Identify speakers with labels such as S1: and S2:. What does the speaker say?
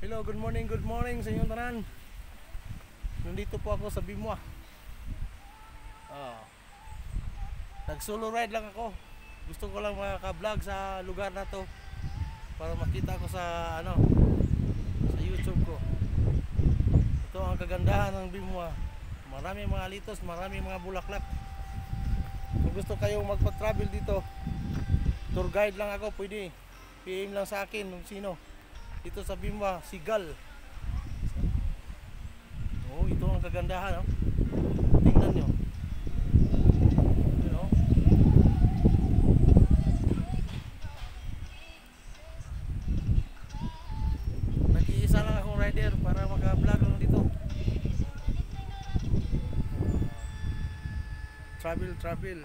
S1: Hello, good morning, good morning sa inyong tanan. Nandito po ako sa Bimwa. Ah. Nag-solo ride lang ako. Gusto ko lang makaka-vlog sa lugar na to para makita ko sa ano sa YouTube ko. Ito ang kagandahan ng Bimwa. Marami mga litos, marami mga bulaklak. Kung gusto kayong magpa-travel dito, tour guide lang ako, pwede. PM lang sa akin kung sino dito sa Bimba, Sigal. Oh, ito ang kagandahan, oh. Tingnan nyo. Yun, oh. Nag-iisa lang akong rider para maka-vlog dito. Travel, travel.